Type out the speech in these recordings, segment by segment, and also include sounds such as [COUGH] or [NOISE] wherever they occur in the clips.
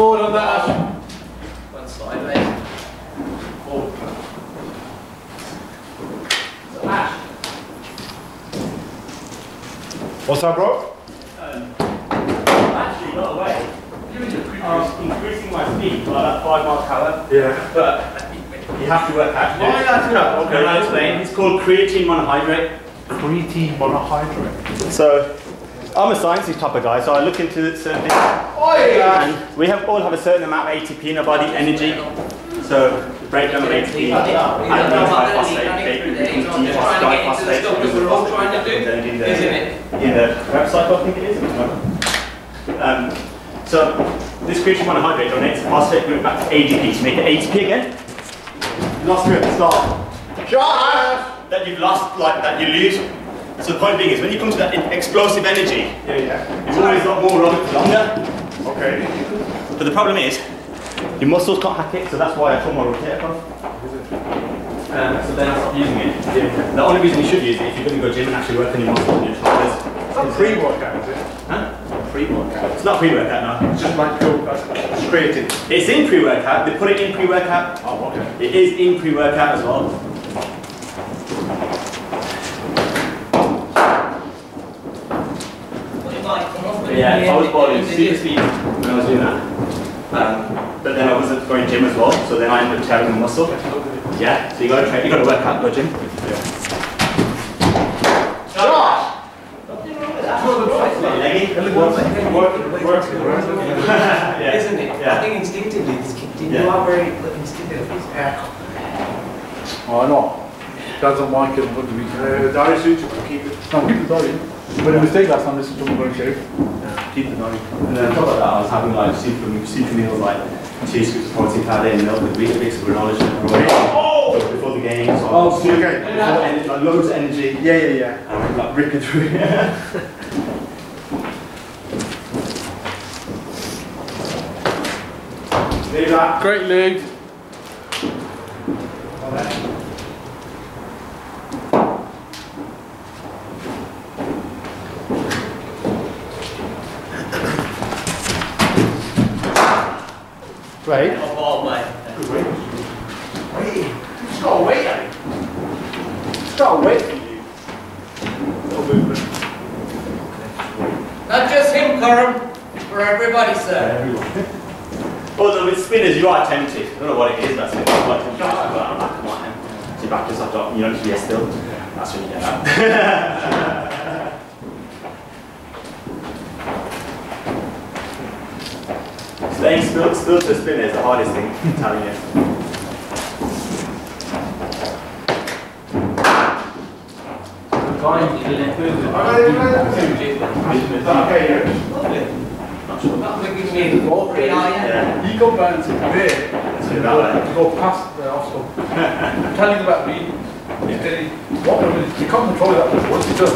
Forward on that. One sideways. Forward. So Ash. What's up, bro? Um, actually, not away. I'm increasing my speed by about five miles per hour, Yeah. but you have to work hard to do Why it. that's good? Okay, I'll explain. It's called creatine monohydrate. Creatine monohydrate. So, I'm a sciencey type of guy, so I look into certain things. And we have all have a certain amount of ATP in our body, energy. So, the breakdown of ATP, adenine triphosphate, ATP, triphosphate, in the, Isn't it? in the website, I think it is. Um, so, this creatine monohydrate donates phosphate group back to ADP to make it ATP again. Lost me at the start. That you've lost, like that you lose. So the point being is when you come to that explosive energy, Yeah, yeah. you've always got more of it for longer. Okay. But the problem is, your muscles can't hack it, so that's why I pull my rotator cuff. Um, so then I stop using it. The only reason you should use it if you're going to go gym and actually work on your muscles and your shoulders. It's not pre-workout, is it? Huh? Pre-workout. It's not pre-workout, no. It's just like cool. That's creatine. It's in pre-workout. They put it in pre-workout. Oh, okay. It is in pre-workout as well. Well, it might come off, but Yeah, I was end, boiling it- when I was doing that. Um, but then I wasn't going gym as well, so then I ended up tearing the muscle. Yeah, so you gotta train, you gotta work out, go gym. Leggy. Yeah. Isn't it? Yeah. I think instinctively it's kicked in. Yeah. You are very instinctive. Yeah. Oh, I know. Dad's on my kid, I'm going to be. Uh, diary suit, you can keep it. No, keep the diary. Made a mistake last time, this is someone going to shave. Keep the diary. And then on top of that, I was having like super, super meals like two scoops of protein powder in milk with Weetabix, granola, sugar, oh! before the game. So Oh, super, okay. full of energy, like loads of energy. Yeah, yeah, yeah. And I'm like ripping through it. [LAUGHS] Leave that. Great legs. Right. Oh, ball, mate. Wait. Just gotta wait, Eddie. Just gotta wait for you. Little movement. Not just him, Coram. For everybody, sir. [LAUGHS] Although with spinners, you are tempted. I don't know what it is, that's it. You are tempted. But I'm like, come on, then. So your back is up, up, you know, just be still. That's when you get that. Staying still, still to spin is the hardest thing, I'm telling you. Okay, yeah. Lovely. Not sure. Not making me green, are you? Yeah. You go down to there, So you that go, way. you go past the hospital. I'm telling you about me. Steady. What I mean, you can't control that once you do.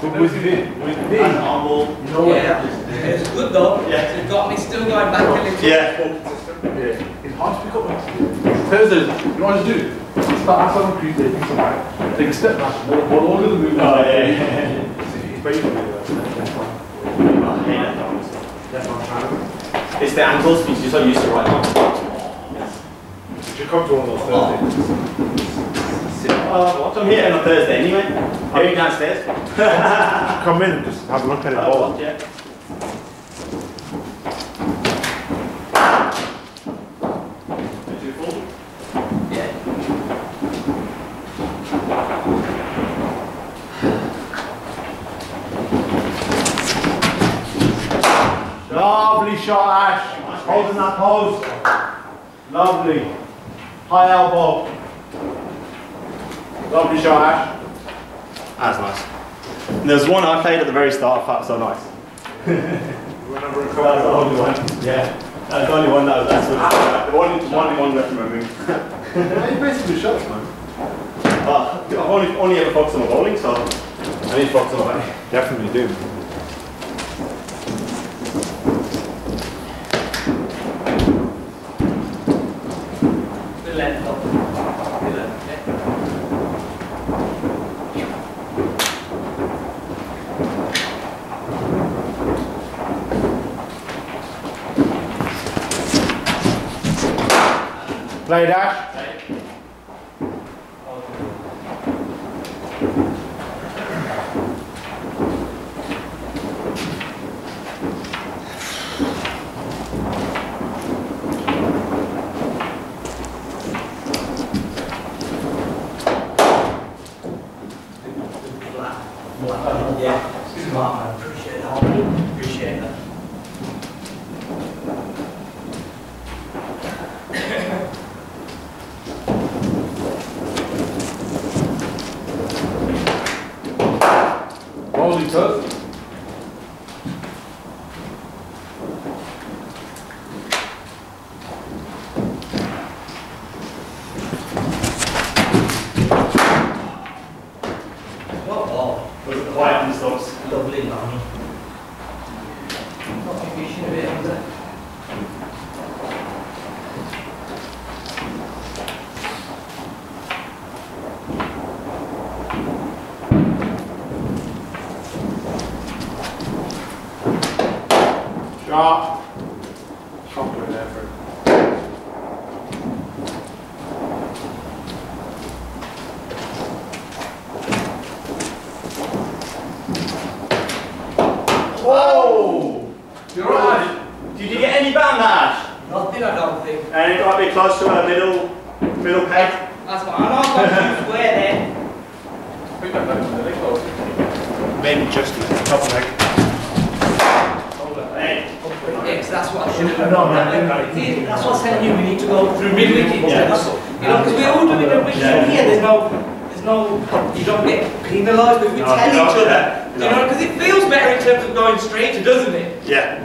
But with me, with me, And arm ball. you know what? Yeah. It's good though. Yeah. It's got me still going back a little. Yeah. Yeah, it's hard to pick up. Thursday, you know what to do? Start after on Tuesday, think about. Take a step back, what, what all of the movements Oh, yeah, yeah, He's basically I hate that dance. That's what I'm trying to It's the ankles, because you're so used to right now. You should come to one of those Thursdays. Uh, I'm here on a Thursday anyway. Are you downstairs? Come in and just have a look at it all. [LAUGHS] Oh, yeah. Too full? Yeah. Lovely shot, Ash. Holding that pose. Lovely. High elbow. Lovely shot, Ash. That's nice. And there was one I played at the very start, I thought so nice. Remember a That's the only one. Yeah. That's the only one that was that's ah, the only one, one left from my room. Yeah, you basically shots, man. But I've only, only ever focused on my bowling, so I need to focus on my Definitely do. The length of the length. yeah. Play dash. Yeah. Smart man. Appreciate that. Appreciate that. Bowling tough. What ball? was quiet and stuff. Lovely man. Not fishing a bit, is it? Sharp. Chocolate effort. Whoa! You're right. Did you get any band that? Nothing, I don't think. And it might be close to a middle, middle peg. That's what I know. I've got to square there. I think that left the leg though. Maybe just a couple like Hey. Yes, that's what I should have done. That's what I'm telling you. We need to go through midweek instead. Yeah. of- You know, because we're all do it in week Yeah. here. There's no, there's no. You don't get penalised if we No, tell each other. yeah. Do you know? Because it feels better in terms of going straighter, doesn't it? Yeah.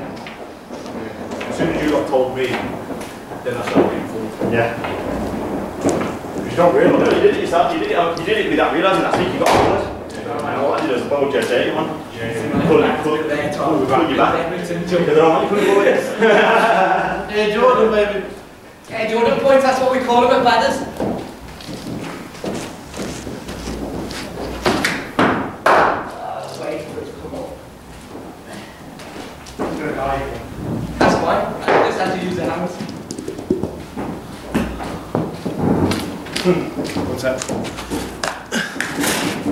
As soon as you got told me, then I started getting forward. Yeah. You don't No, realise. you did it yourself. You did it, you did it without realising that's think you got forward. And all I did was bowl just eight one. Pull it, pull it, pull pull you back. Because I don't want you putting forward. [LAUGHS] Yeah, Jordan, baby. Hey, Jordan points, that's what we call them at Badders. Uh, to. That's fine. I just had to use the hands. What's that?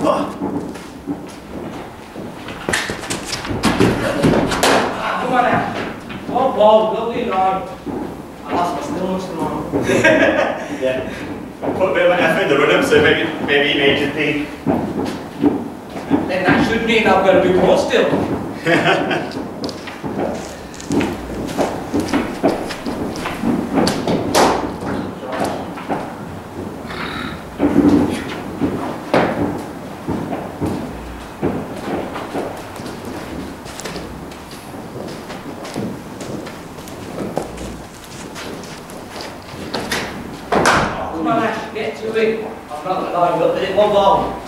Ah, come on now. Oh, ball, lovely line. I lost my stillness for long. [LAUGHS] Yeah. Put a bit of effort in the run up so maybe, maybe you think. Then that should mean I've got to do more still. [LAUGHS] Come on, Ash, get to it. I'm not going to lie, look at it, one ball.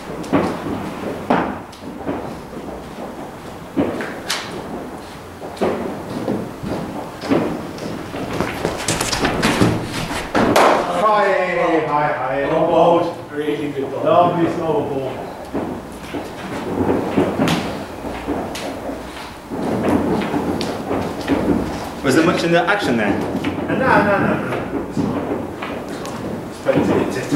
Hi, hi, hi. No balls. Really good ball. Lovely slow ball. Was there much in the action there? No, no, no, no. It's not. It's.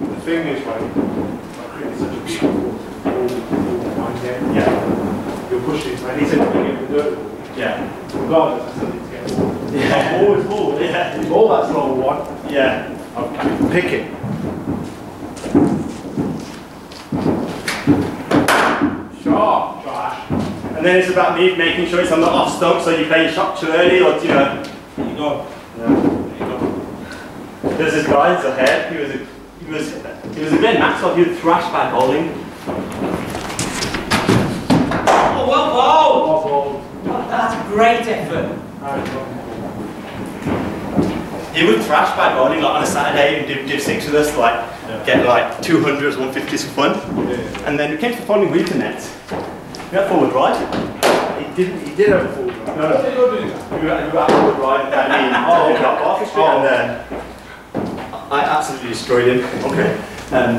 The thing is, right, my cricket such a beautiful mind game. Yeah. You're pushing, he said to get the dirt. Yeah. Regardless, I still need to get ball. Yeah. Ball is ball. [LAUGHS] Yeah. All that slow one. Yeah. I'll pick then it's about me making sure it's on the off stump so you play your shot too early or, you know. There you go. There you go. There's this guy ahead. He was a, he was, he was a bit Maxwell. He would thrash back bowling. Oh, well bowled! Well bowled. That's great effort. He would thrash back bowling like on a Saturday and div, div six with us, like yeah. get like 200s, 150s for fun. Yeah, yeah. And then we came to the following week and that. We had forward right. He didn't. He did have a full drive. No, no. We were, we were at forward right. I mean, oh, got Barker Street, and then I absolutely destroyed him. Okay. Um,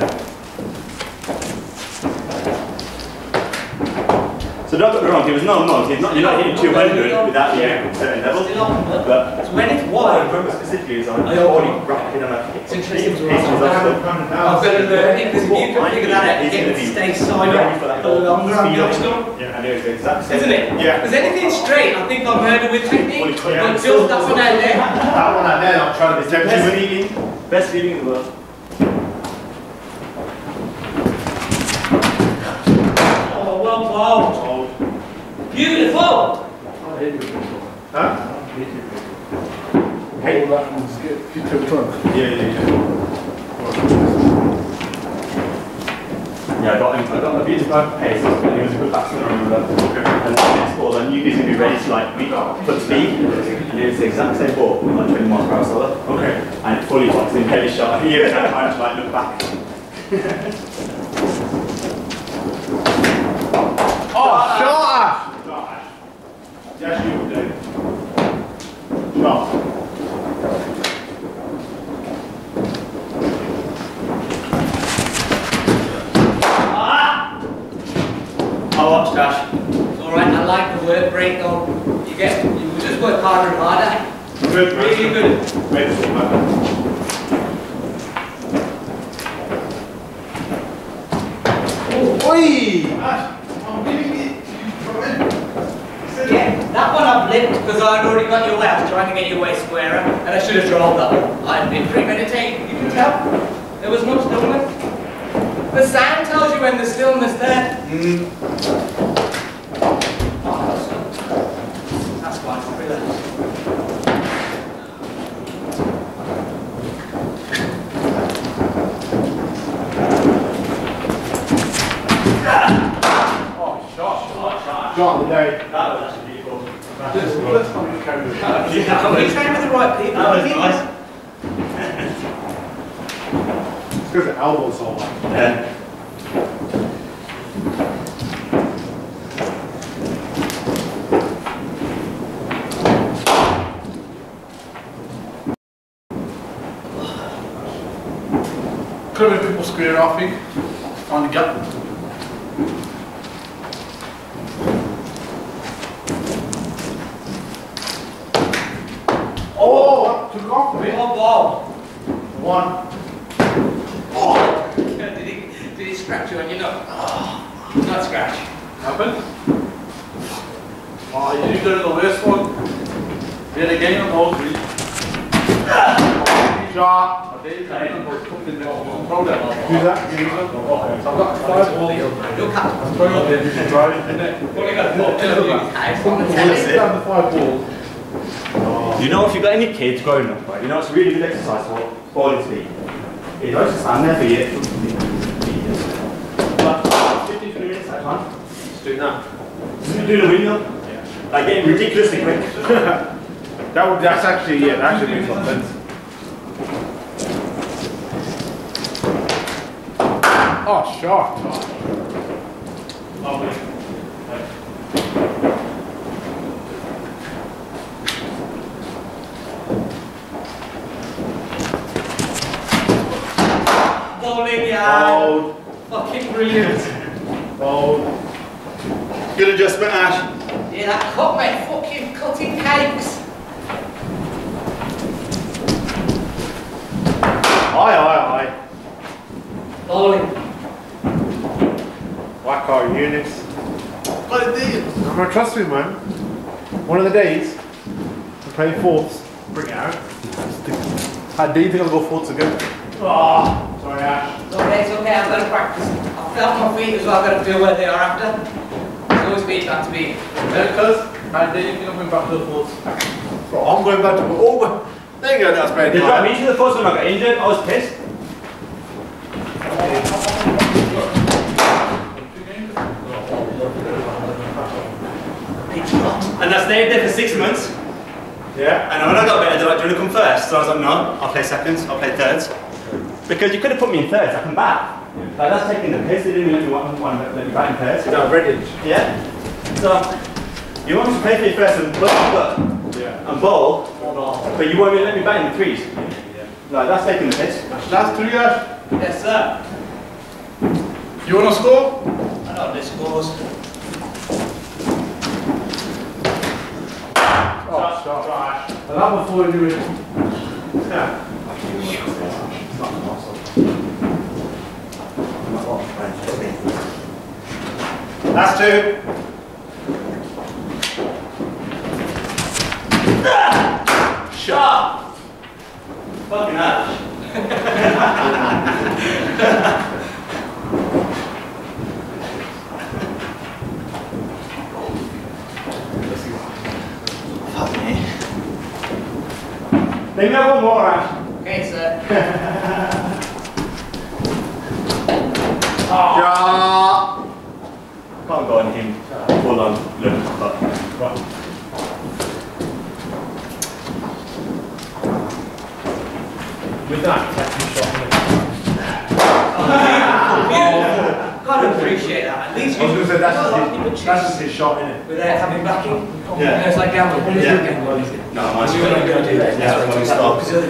so don't get me wrong, he was no mug, he's not, you're not hitting 200 without the yeah. certain level. But But when it's what I wide. remember specifically is I I already already- rapid and I It's interesting to It's watch. also- I've got to learn it because if you can figure that out, you get to stay sideways for longer on the obstacle. Yeah, I know it's the exact same. Isn't it? Yeah. Because anything straight, I think I'm murdered with technique. Well, yeah. But just that one out there. That one out there, I'm trying to It's the be best feeling, best feeling in the world. Oh, well bowled. Beautiful. Huh? Hey, that one's good. If you took the. Yeah, yeah, yeah. Yeah, I got him, I got a beautiful pace, and he was a good batsman, I remember. And then next ball, I knew he was going to be ready to like meet foot speed, and it was the exact same ball, with like 20 miles per hour slower. Okay. And it fully boxed in, heavy shot, he even had time to like look back. Oh, ah! shot! Yes, you would do. Shot. I watched Dash. It's alright, I like the word break though. You get, you just work harder and harder. Good, Really good. Wait, it's all right. Oi! Ash, I'm giving it to you from it. Yeah, that one I've blipped because I'd already got your way. I was trying to get your way squarer and I should have drawn that. I'd been premeditating, you can tell. There was no stillness. The sound tells you when there's stillness there. Oh, that's good. That's quite popular. Oh, shot. Shot of the day. That was carried we trained with the right people? That. It's because the elbow's all. Yeah. Could have been a bit more square. Find the gap. Oh, took off a bit. Oh. One. [LAUGHS] Did he, did he scratch you on your nose? Ah. Not scratch. Happened. Oh, you did the worst one. Did again on those three. Shot. I did it again on those couple in there. I'm proud of that. Who's that? Okay. So I've got five balls. Look at I'm throwing up there. Driving in it. Only got four kilometres. Guys, on the Let's telly. down the five balls. You know, if you've got any kids growing up, right, you know it's a really good exercise for bowling speed. You don't just stand there for years. But 15 20 minutes at a time. Just doing that. Just doing a windmill. Like getting ridiculously quick. [LAUGHS] That would, that's actually, yeah, that actually makes a lot of sense. Oh, shot. Oh, Bowling yard. Bold, Fucking brilliant. [LAUGHS] bold. Good adjustment, Ash. Yeah, that cut, mate. Fucking cutting cakes. Aye, aye, aye. Bowling. Whack our units. Got it, dude. I'm gonna trust me, man. One of the days, I'm playing fourths. Bring it out. How do you think I'll go fourths again? Oh, sorry, Ash. It's okay, it's okay. I've got to practice. I felt my feet as well. I've got to feel where they are after. It's always been that to be. Because I did think I'm going back to the fourth. Bro, I'm going back to the... over. Oh, there you go, that's better. They dropped me to the first one I got injured. I was pissed. And I stayed there for six months. Yeah. And when I got better, they're like, do you want to come first? So I was like, no, I'll play seconds, I'll play thirds. Because you could have put me in thirds, I can bat. Like, that's taking the piss, they didn't let me, want, want, let me bat in thirds. No, Redditch. Yeah. So, you want me to play for you first and butt and butt Yeah. and bowl, but you won't let me bat in the threes. Like, that's taking the piss. Last three guys. Yes, sir. You want to score? I know this scores. Oh, stop. And that before you do it. Yeah. That's two. Shot. Fucking hell. Fuck me. Leave me have one more, Ash. Okay, sir. [LAUGHS] Can't go on him full on look, but right. With that, actually shot. Gotta appreciate that. At least I was going to say, that's his, that's his shot, innit? without having backing. Yeah. And it's like gambling. What is Yeah. it? No, not gonna do that. Yeah, That's when we start. Because the other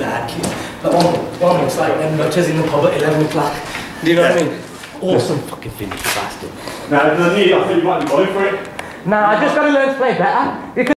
that one, one looks like them nuters in the pub at 11 o'clock. Do you know what I mean? Awesome fucking finish, you bastard. No, it doesn't need, I think you might be going for it. Nah, I just gotta learn to play better. Because